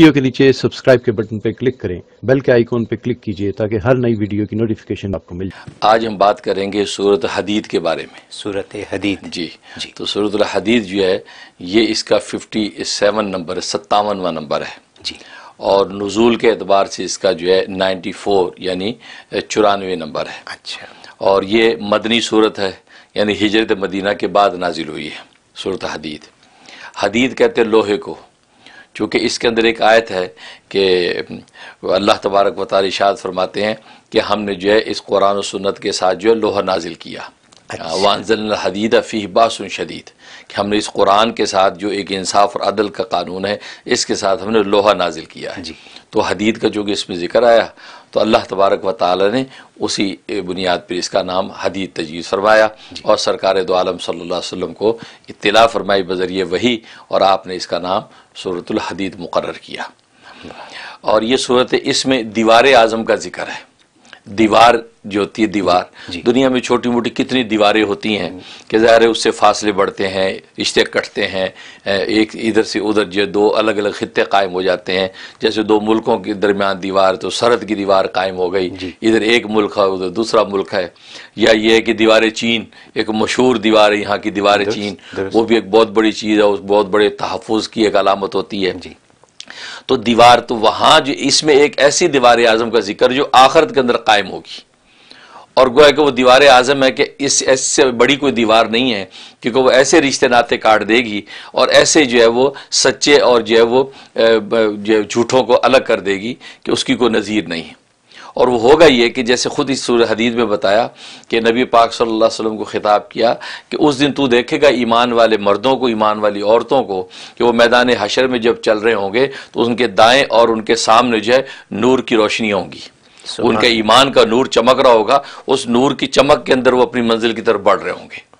Video کے نیچے subscribe کے بٹن پہ کلک کریں بیل کے آئیکن پہ کلک کیجیے تاکہ ہر نئی ویڈیو کی نوٹیفیکیشن آپ کو مل جائے۔ آج ہم بات کریں گے صورت حدید کے بارے میں۔ صورت حدید۔ جی۔ جی۔ تو صورت الحدید جو ہے یہ اس کا ففٹی سیون نمبر ستاونواں نمبر ہے۔ جی۔ اور نزول کے اعتبار سے اس کا جو ہے نائنٹی فور یعنی چورانوے نمبر ہے۔ اچھا۔ اور یہ مدنی صورت ہے یعنی ہجرت مدینہ کے بعد نازل ہوئی ہے صورت حدید۔ حدید کہتے ہیں لوہے کو۔ چونکہ اس کے اندر ایک آیت ہے کہ اللہ تبارک و تعالی شاد فرماتے ہیں کہ ہم نے جو ہے اس قرآن و سنت کے ساتھ جو ہے لوہا نازل کیا۔ وانزل الحدید فی باس شدید کہ ہم نے اس قرآن کے ساتھ جو ایک انصاف اور عدل کا قانون ہے اس کے ساتھ ہم نے لوہا نازل کیا ہے۔ جی۔ تو حدید کا جو کہ اس میں ذکر آیا تو اللہ تبارک و تعالی نے اسی بنیاد پر اس کا نام حدید تجویز فرمایا۔ اور سرکار دو عالم صلی اللہ علیہ وسلم کو اطلاع فرمائی بذریعہ وہی اور آپ نے اس کا نام صورت الحدید مقرر کیا۔ اور یہ صورت اس میں دیوار اعظم کا ذکر ہے۔ دیوار جو ہوتی ہے دیوار جی۔ دنیا میں چھوٹی موٹی کتنی دیواریں ہوتی ہیں کہ ظاہر ہے اس سے فاصلے بڑھتے ہیں رشتے کٹتے ہیں ایک ادھر سے ادھر جو دو الگ الگ خطے قائم ہو جاتے ہیں۔ جیسے دو ملکوں کے درمیان دیوار تو سرحد کی دیوار قائم ہو گئی جی۔ ادھر ایک ملک ہے ادھر دوسرا ملک ہے۔ یا یہ ہے کہ دیوار چین ایک مشہور دیوار ہے یہاں کی دیوار چین۔ وہ بھی ایک بہت بڑی چیز ہے بہت بڑے تحفظ کی ایک علامت ہوتی ہے۔ جی۔ تو دیوار تو وہاں جو اس میں ایک ایسی دیوار اعظم کا ذکر جو آخرت کے اندر قائم ہوگی۔ اور گویا کہ وہ دیوار اعظم ہے کہ اس ایسے بڑی کوئی دیوار نہیں ہے، کیونکہ وہ ایسے رشتے ناطے کاٹ دے گی اور ایسے جو ہے وہ سچے اور جو ہے وہ جو ہے جھوٹوں کو الگ کر دے گی کہ اس کی کوئی نظیر نہیں ہے۔ اور وہ ہوگا یہ کہ جیسے خود اس سورہ حدید میں بتایا کہ نبی پاک صلی اللہ علیہ وسلم کو خطاب کیا کہ اس دن تو دیکھے گا ایمان والے مردوں کو ایمان والی عورتوں کو کہ وہ میدان حشر میں جب چل رہے ہوں گے تو ان کے دائیں اور ان کے سامنے جو ہے نور کی روشنی ہوں گی۔ ان کے ایمان کا نور چمک رہا ہوگا اس نور کی چمک کے اندر وہ اپنی منزل کی طرف بڑھ رہے ہوں گے۔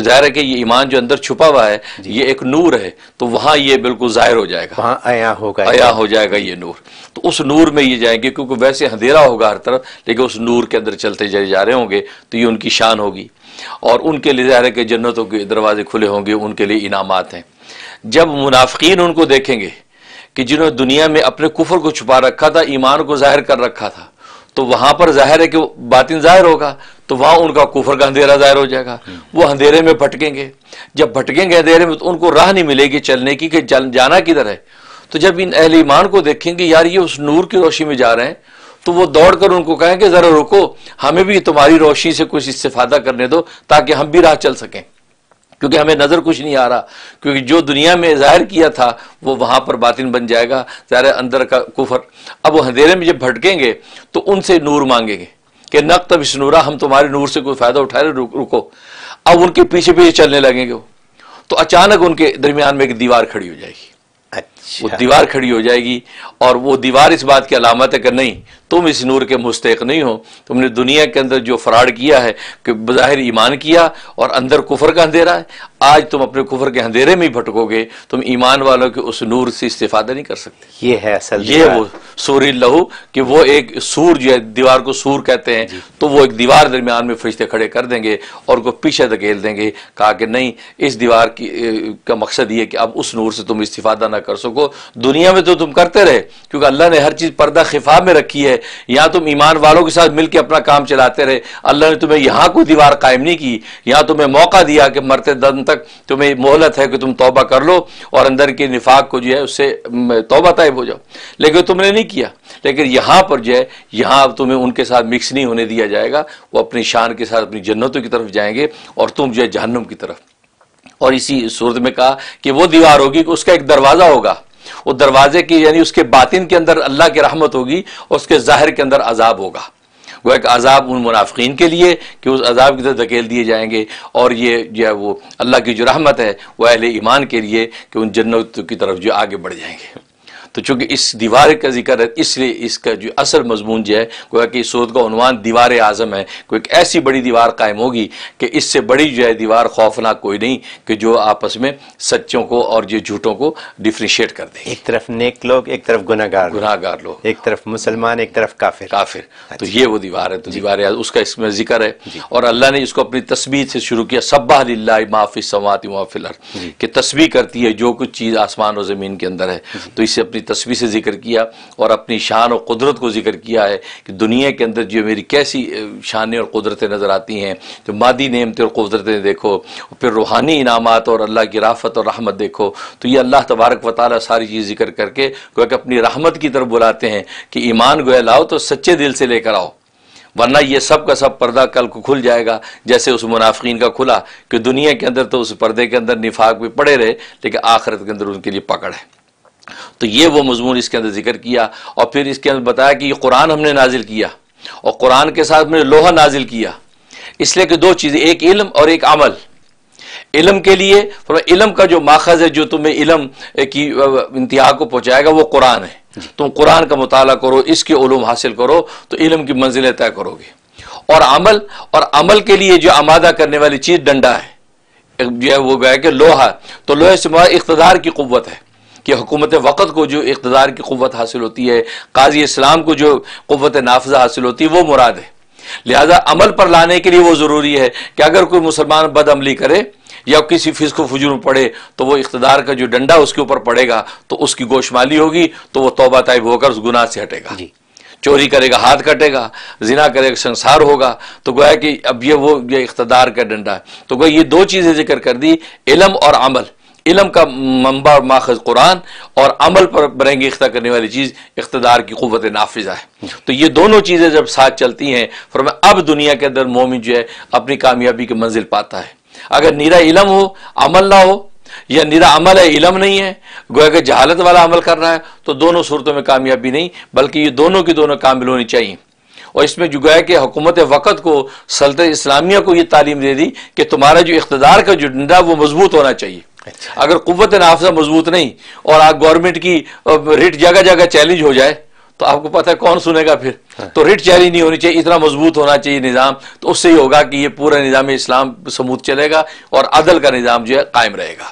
ظاہر ہے کہ یہ ایمان جو اندر چھپا ہوا ہے یہ ایک نور ہے تو وہاں یہ بالکل ظاہر ہو جائے گا۔ وہاں آیا ہوگا عیا ہو جائے گا یہ نور۔ تو اس نور میں یہ جائیں گے کیونکہ ویسے اندھیرا ہوگا ہر طرف لیکن اس نور کے اندر چلتے چلے جا رہے ہوں گے تو یہ ان کی شان ہوگی۔ اور ان کے لیے ظاہر ہے کہ جنتوں کے دروازے کھلے ہوں گے ان کے لیے انعامات ہیں۔ جب منافقین ان کو دیکھیں گے کہ جنہوں نے دنیا میں اپنے کفر کو چھپا رکھا تھا ایمان کو ظاہر کر رکھا تھا تو وہاں پر ظاہر ہے کہ باطن ظاہر ہوگا۔ تو وہاں ان کا کفر کا اندھیرا ظاہر ہو جائے گا۔ وہ اندھیرے میں بھٹکیں گے۔ جب بھٹکیں گے اندھیرے میں تو ان کو راہ نہیں ملے گی چلنے کی کہ جانا کدھر ہے۔ تو جب ان اہل ایمان کو دیکھیں گے یار یہ اس نور کی روشنی میں جا رہے ہیں تو وہ دوڑ کر ان کو کہیں کہ ذرا رکو ہمیں بھی تمہاری روشنی سے کچھ استفادہ کرنے دو تاکہ ہم بھی راہ چل سکیں۔ کیونکہ ہمیں نظر کچھ نہیں آ رہا۔ کیونکہ جو دنیا میں ظاہر کیا تھا وہ وہاں پر باطن بن جائے گا ظاہر اندر کا کفر۔ اب وہ اندھیرے میں جب بھٹکیں گے تو ان سے نور مانگیں گے۔ کہ نقت اس نورا، ہم تمہارے نور سے کوئی فائدہ اٹھا رہے رکو۔ اب ان کے پیچھے پیچھے چلنے لگیں گے وہ۔ تو اچانک ان کے درمیان میں ایک دیوار کھڑی ہو جائے گی۔ وہ دیوار کھڑی ہو جائے گی اور وہ دیوار اس بات کی علامت ہے کہ نہیں تم اس نور کے مستحق نہیں ہو۔ تم نے دنیا کے اندر جو فراڈ کیا ہے کہ بظاہر ایمان کیا اور اندر کفر کا اندھیرا ہے۔ آج تم اپنے کفر کے اندھیرے میں ہی بھٹکو گے تم ایمان والوں کے اس نور سے استفادہ نہیں کر سکتے۔ یہ ہے اصل یہ۔ وہ سوری لہو کہ وہ ایک سور جو ہے دیوار کو سور کہتے ہیں۔ تو وہ ایک دیوار درمیان میں فرشتے کھڑے کر دیں گے اور کو پیچھے دھکیل دیں گے کہا کہ نہیں اس دیوار کی کا مقصد یہ کہ اب اس نور سے تم استفادہ نہ کر سکو۔ کو دنیا میں تو تم کرتے رہے، کیونکہ اللہ نے ہر چیز پردہ خفا میں رکھی ہے۔ یہاں تم ایمان والوں کے ساتھ مل کے اپنا کام چلاتے رہے۔ اللہ نے تمہیں یہاں کوئی دیوار قائم نہیں کی یہاں تمہیں موقع دیا کہ مرتے دم تک تمہیں مہلت ہے کہ تم توبہ کر لو اور اندر کے نفاق کو جو ہے اس سے توبہ طائب ہو جاؤ۔ لیکن تم نے نہیں کیا۔ لیکن یہاں پر جو ہے، یہاں تمہیں ان کے ساتھ مکس نہیں ہونے دیا جائے گا۔ وہ اپنی شان کے ساتھ اپنی جنتوں کی طرف جائیں گے اور تم جو ہے جہنم کی طرف۔ اور اسی صورت میں کہا کہ وہ دیوار ہوگی کہ اس کا ایک دروازہ ہوگا۔ وہ دروازے کی یعنی اس کے باطن کے اندر اللہ کی رحمت ہوگی اور اس کے ظاہر کے اندر عذاب ہوگا۔ وہ ایک عذاب ان منافقین کے لیے کہ اس عذاب کی طرف دھکیل دیے جائیں گے اور یہ جو ہے وہ اللہ کی جو رحمت ہے، وہ اہل ایمان کے لیے کہ ان جنت کی طرف جو آگے بڑھ جائیں گے۔ تو چونکہ اس دیوار کا ذکر ہے اس لیے اس کا جو اصل مضمون جو ہے گویا کہ اس صورت کا عنوان دیوار اعظم ہے کوئی ایک ایسی بڑی دیوار قائم ہوگی کہ اس سے بڑی جو ہے دیوار خوفناک کوئی نہیں کہ جو آپس میں سچوں کو اور جو جھوٹوں کو ڈفرینشیٹ کر دے۔ ایک طرف نیک لوگ ایک طرف گناہ گار لوگ۔ گناہ گار لوگ۔ ایک طرف مسلمان ایک طرف کافر۔ کافر۔ تو یہ وہ دیوار ہے تو دیوار اعظم اس کا اس میں ذکر ہے۔ اور اللہ نے اس کو اپنی تسبیح سے شروع کیا سبح للہ ما فی السماوات و ما فی الارض کہ تسبیح کرتی ہے جو کچھ چیز آسمان و زمین کے اندر ہے۔ تو اسے اپنی تصویر سے ذکر کیا اور اپنی شان اور قدرت کو ذکر کیا ہے کہ دنیا کے اندر جو میری کیسی شانیں اور قدرتیں نظر آتی ہیں، جو مادی نعمتیں اور قدرتیں دیکھو پھر روحانی انعامات اور اللہ کی رافت اور رحمت دیکھو، تو یہ اللہ تبارک و تعالیٰ ساری چیز ذکر کر کے گویا کہ اپنی رحمت کی طرف بلاتے ہیں کہ ایمان گویا لاؤ تو سچے دل سے لے کر آؤ، ورنہ یہ سب کا سب پردہ کل کو کھل جائے گا، جیسے اس منافقین کا کھلا کہ دنیا کے اندر تو اس پردے کے اندر نفاق بھی پڑے رہے، لیکن آخرت کے اندر ان کے لیے پکڑ ہے۔ تو یہ وہ مضمون اس کے اندر ذکر کیا اور پھر اس کے اندر بتایا کہ یہ قرآن ہم نے نازل کیا اور قرآن کے ساتھ میں نے لوہا نازل کیا۔ اس لیے کہ دو چیزیں ایک علم اور ایک عمل۔ علم کے لیے علم کا جو ماخذ ہے جو تمہیں علم کی انتہا کو پہنچائے گا وہ قرآن ہے۔ تم قرآن کا مطالعہ کرو اس کے علوم حاصل کرو تو علم کی منزلیں طے کرو گے۔ اور عمل اور عمل کے لیے جو آمادہ کرنے والی چیز ڈنڈا ہے جو ہے وہ گیا کہ لوہا تو لوہے سے اقتدار کی قوت ہے۔ کہ حکومت وقت کو جو اقتدار کی قوت حاصل ہوتی ہے قاضی اسلام کو جو قوت نافذہ حاصل ہوتی ہے وہ مراد ہے۔ لہذا عمل پر لانے کے لیے وہ ضروری ہے کہ اگر کوئی مسلمان بد عملی کرے یا کسی فزق و فجور میں پڑے تو وہ اقتدار کا جو ڈنڈا اس کے اوپر پڑے گا تو اس کی گوشمالی ہوگی تو وہ توبہ طائب ہو کر اس گناہ سے ہٹے گا۔ جی۔ چوری کرے گا ہاتھ کٹے گا زنا کرے گا سنسار ہوگا۔ تو گویا کہ اب یہ وہ یہ اقتدار کا ڈنڈا ہے۔ تو گویا یہ دو چیزیں ذکر کر دی علم اور عمل۔ علم کا منبع ماخذ قرآن اور عمل پر برنگ اختہ کرنے والی چیز اقتدار کی قوت نافذہ ہے۔ تو یہ دونوں چیزیں جب ساتھ چلتی ہیں، فرمایا اب دنیا کے اندر مومن جو ہے اپنی کامیابی کی منزل پاتا ہے۔ اگر نیرا علم ہو، عمل نہ ہو، یا نیرا عمل ہے، علم نہیں ہے، گویا کہ جہالت والا عمل کر رہا ہے، تو دونوں صورتوں میں کامیابی نہیں، بلکہ یہ دونوں کی دونوں کامل ہونی چاہیے۔ اور اس میں جو گویا کہ حکومت وقت کو، سلطنت اسلامیہ کو یہ تعلیم دے دی کہ تمہارا جو اقتدار کا جو ڈنڈا وہ مضبوط ہونا چاہیے۔ اگر قوت نافذہ مضبوط نہیں اور آپ گورنمنٹ کی ریٹ جگہ جگہ چیلنج ہو جائے تو آپ کو پتہ ہے کون سنے گا پھر۔ ہاں۔ تو ریٹ چیلنج نہیں ہونی چاہیے اتنا مضبوط ہونا چاہیے نظام۔ تو اس سے ہی ہوگا کہ یہ پورا نظام اسلام سموت چلے گا اور عدل کا نظام جو ہے قائم رہے گا۔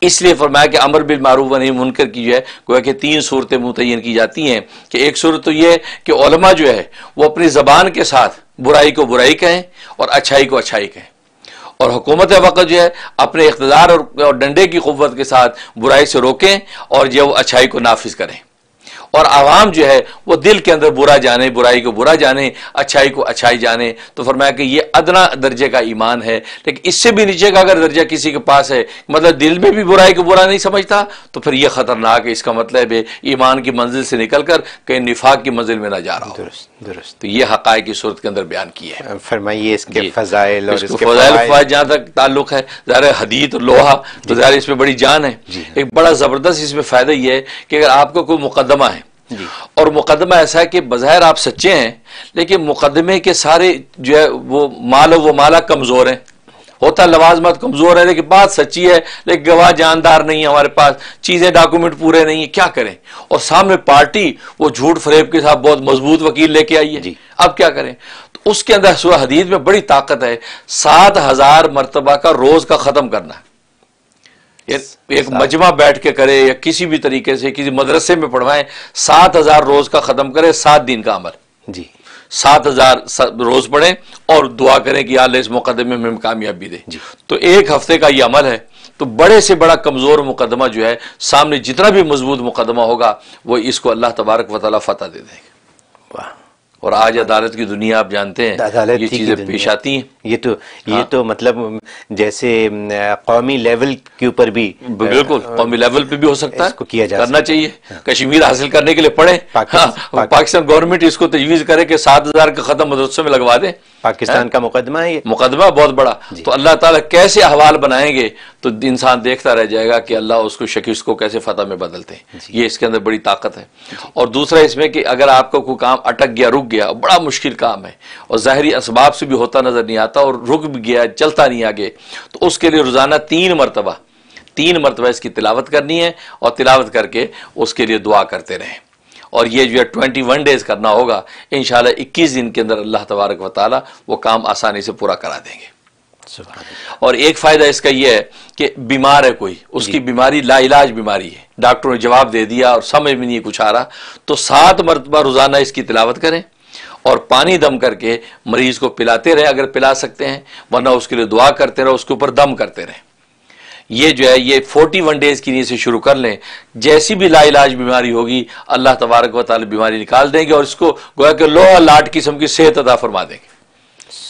اس لیے فرمایا کہ امر بالمعروف و نہیں منکر کی جو ہے گویا کہ تین صورتیں متعین کی جاتی ہیں کہ ایک صورت تو یہ کہ علماء جو ہے وہ اپنی زبان کے ساتھ برائی کو برائی کہیں اور اچھائی کو اچھائی کہیں۔ اور حکومت وقت جو ہے اپنے اقتدار اور ڈنڈے کی قوت کے ساتھ برائی سے روکیں اور جو وہ اچھائی کو نافذ کریں۔ اور عوام جو ہے وہ دل کے اندر برا جانے برائی کو برا جانے اچھائی کو اچھائی جانے تو فرمایا کہ یہ ادنا درجے کا ایمان ہے لیکن اس سے بھی نیچے کا اگر درجہ کسی کے پاس ہے مطلب دل میں بھی برائی کو برا نہیں سمجھتا تو پھر یہ خطرناک ہے اس کا مطلب ہے ایمان کی منزل سے نکل کر کہیں نفاق کی منزل میں نہ جا رہا درست درست تو یہ حقائق کی صورت کے اندر بیان کی ہے فرمائیے اس کے جی۔ فضائل اور فضائل فوائد جہاں تک تعلق ہے ظاہر حدید اور لوہا تو جی۔ ظاہر اس میں بڑی جان ہے جی۔ ایک بڑا زبردست اس میں فائدہ یہ ہے کہ اگر آپ کو کوئی مقدمہ ہے۔ اور مقدمہ ایسا ہے کہ بظاہر آپ سچے ہیں لیکن مقدمے کے سارے جو ہے وہ مال و مالا کمزور ہیں۔ ہوتا لوازمت کمزور ہے لیکن بات سچی ہے۔ لیکن گواہ جاندار نہیں ہے ہمارے پاس چیزیں ڈاکومنٹ پورے نہیں ہیں۔ کیا کریں؟ اور سامنے پارٹی وہ جھوٹ فریب کے ساتھ بہت مضبوط وکیل لے کے آئی ہے۔ جی۔ اب کیا کریں؟ تو اس کے اندر سورہ حدیث میں بڑی طاقت ہے سات ہزار مرتبہ کا روز کا ختم کرنا۔ ہے ایک مجمع بیٹھ کے کرے یا کسی بھی طریقے سے کسی مدرسے میں پڑھوائیں سات ہزار روز کا ختم کرے سات دن کا عمل۔ جی۔ سات ہزار روز پڑھیں اور دعا کریں کہ اللہ اس مقدمے میں کامیابی دے۔ جی۔ تو ایک ہفتے کا یہ عمل ہے۔ تو بڑے سے بڑا کمزور مقدمہ جو ہے سامنے جتنا بھی مضبوط مقدمہ ہوگا وہ اس کو اللہ تبارک و تعالیٰ فتح دے دیں گے۔ اور آج عدالت کی دنیا آپ جانتے ہیں یہ چیزیں پیش آتی ہیں۔ یہ تو یہ ہاں۔ تو مطلب جیسے قومی لیول کے اوپر بھی بالکل قومی لیول پہ بھی ہو سکتا ہے کیا جا کرنا چاہیے ہاں۔ کشمیر حاصل کرنے کے لیے پڑھیں ہاں، پاکستان گورنمنٹ اس کو تجویز کرے کہ سات ہزار کا ختم مدرسوں میں لگوا دیں پاکستان کا مقدمہ ہے مقدمہ بہت بڑا جی۔ تو اللہ تعالیٰ کیسے احوال بنائیں گے تو انسان دیکھتا رہ جائے گا کہ اللہ اس کو شکست کو کیسے فتح میں بدلتے ہیں جی۔ یہ اس کے اندر بڑی طاقت ہے جی۔ اور دوسرا اس میں کہ اگر آپ کو کوئی کام اٹک گیا رک گیا بڑا مشکل کام ہے اور ظاہری اسباب سے بھی ہوتا نظر نہیں آتا اور رک بھی گیا چلتا نہیں آگے۔ تو اس کے لیے روزانہ تین مرتبہ تین مرتبہ اس کی تلاوت کرنی ہے اور تلاوت کر کے اس کے لیے دعا کرتے رہیں۔ اور یہ جو ہے ٹوینٹی ون ڈیز کرنا ہوگا انشاءاللہ اکیس دن کے اندر اللہ تبارک و تعالی وہ کام آسانی سے پورا کرا دیں گے۔ اور ایک فائدہ اس کا یہ ہے کہ بیمار ہے کوئی اس کی جی۔ بیماری لا علاج بیماری ہے۔ ڈاکٹر نے جواب دے دیا اور سمجھ میں نہیں کچھ آ رہا۔ تو سات مرتبہ روزانہ اس کی تلاوت کریں۔ اور پانی دم کر کے مریض کو پلاتے رہے اگر پلا سکتے ہیں، ورنہ اس کے لیے دعا کرتے رہے اس کے اوپر دم کرتے رہے۔ یہ جو ہے، یہ فورٹی ون ڈیز کی نیت سے شروع کر لیں۔ جیسی بھی لا علاج بیماری ہوگی، اللہ تبارک و تعالی بیماری نکال دیں گے اور اس کو گویا کہ لو لاٹ قسم کی صحت عطا فرما دیں گے۔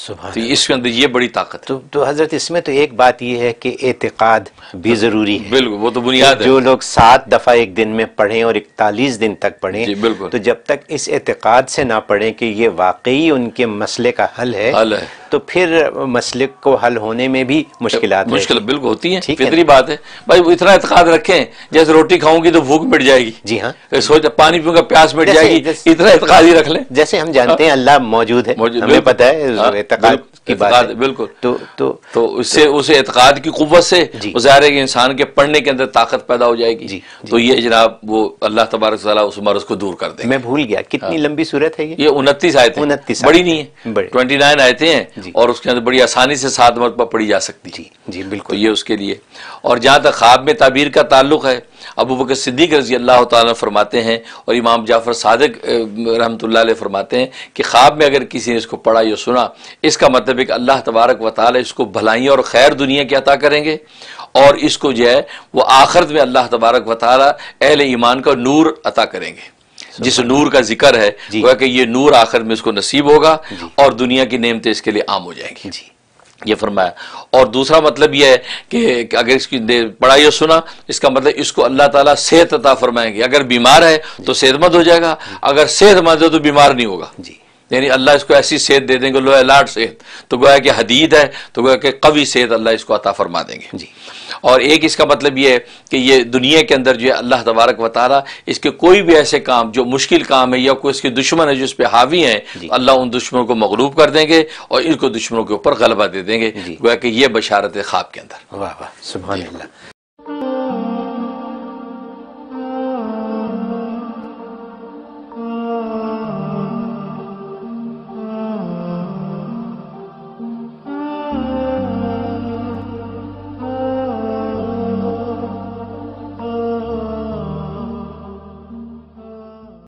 تو اس کے اندر یہ بڑی طاقت ہے۔ تو تو حضرت اس میں تو ایک بات یہ ہے کہ اعتقاد بھی ضروری ہے۔ بالکل وہ تو بنیاد ہے۔ جو لوگ سات دفعہ ایک دن میں پڑھیں اور اکتالیس دن تک پڑھیں جی، بالکل۔ تو جب تک اس اعتقاد سے نہ پڑھیں کہ یہ واقعی ان کے مسئلے کا حل ہے حل ہے۔ تو پھر مسئلے کو حل ہونے میں بھی مشکلات مشکل بالکل ہوتی ہیں فطری بات ہے۔ بھائی وہ اتنا اعتقاد رکھیں جیسے روٹی کھاؤں گی تو بھوک مٹ جائے گی۔ جی ہاں۔ سوچ پانی پیوں گا پیاس مٹ جائے گی اتنا اعتقاد ہی رکھ لیں۔ جیسے ہم جانتے ہیں اللہ موجود ہے ہمیں۔ پتہ ہے ہاں، اعتقاد کی بات ہے۔ بالکل۔ تو تو تو اس سے اس اعتقاد کی قوت سے جی۔ ظاہر ہے کہ انسان کے پڑھنے کے اندر طاقت پیدا ہو جائے گی۔ جی، تو یہ جناب وہ اللہ تبارک تعالیٰ اس مرض کو دور کر دیں گے۔ میں بھول گیا۔ کتنی لمبی صورت ہے یہ؟ یہ انتیس آیتیں 29 بڑی۔ نہیں ہیں۔ بڑی۔ ٹوئنٹی نائن آیتیں ہیں جی۔ اور اس کے اندر بڑی آسانی سے سات مرتبہ پڑھی جا سکتی۔ جی جی تو بالکل یہ اس کے لیے۔ اور جہاں تک خواب میں تعبیر کا تعلق ہے ابو بکر صدیق رضی اللہ تعالیٰ فرماتے ہیں اور امام جعفر صادق رحمۃ اللہ علیہ فرماتے ہیں کہ خواب میں اگر کسی نے اس کو پڑھا یا سنا اس کا مطلب ہے کہ اللہ تبارک و تعالیٰ اس کو بھلائیاں اور خیر دنیا کی عطا کریں گے اور اس کو جو ہے وہ آخرت میں اللہ تبارک و تعالیٰ اہل ایمان کا نور عطا کریں گے۔ جس نور کا ذکر ہے جی۔ کہ یہ نور آخر میں اس کو نصیب ہوگا اور دنیا کی نعمتیں اس کے لیے عام ہو جائیں گی۔ جی۔ یہ فرمایا۔ اور دوسرا مطلب یہ ہے کہ اگر اس کی پڑھائی اور سنا اس کا مطلب اس کو اللہ تعالیٰ صحت عطا فرمائیں گے۔ اگر بیمار ہے تو صحت مند ہو جائے گا اگر صحت مند ہے تو بیمار نہیں ہوگا۔ جی۔ یعنی اللہ اس کو ایسی صحت دے دیں گے لو لاٹ صحت تو گویا کہ حدید ہے تو گویا کہ قوی صحت اللہ اس کو عطا فرما دیں گے۔ جی۔ اور ایک اس کا مطلب یہ ہے کہ یہ دنیا کے اندر جو ہے اللہ تبارک و تعالیٰ اس کے کوئی بھی ایسے کام جو مشکل کام ہے یا کوئی اس کے دشمن ہے جو اس پہ حاوی ہیں جی۔ اللہ ان دشمنوں کو مغلوب کر دیں گے اور ان کو دشمنوں کے اوپر غلبہ دے دیں گے۔ جی۔ گویا کہ یہ بشارت ہے خواب کے اندر۔ واہ واہ سبحان اللہ۔